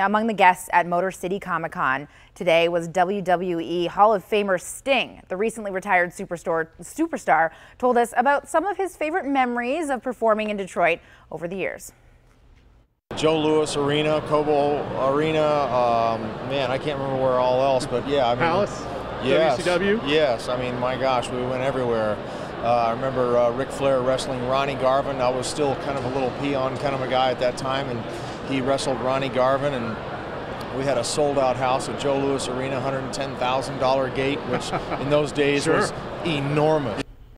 Now, among the guests at Motor City Comic Con today was WWE Hall of Famer Sting. The recently retired superstar, superstar told us about some of his favorite memories of performing in Detroit over the years. Joe Louis Arena, Cobo Arena, um, man, I can't remember where all else, but yeah, I mean, Palace, yes, WCW. Yes, I mean, my gosh, we went everywhere. Uh, I remember uh, Ric Flair wrestling Ronnie Garvin. I was still kind of a little peon kind of a guy at that time, and he wrestled Ronnie Garvin, and we had a sold-out house at Joe Louis Arena, $110,000 gate, which in those days Sure. was enormous.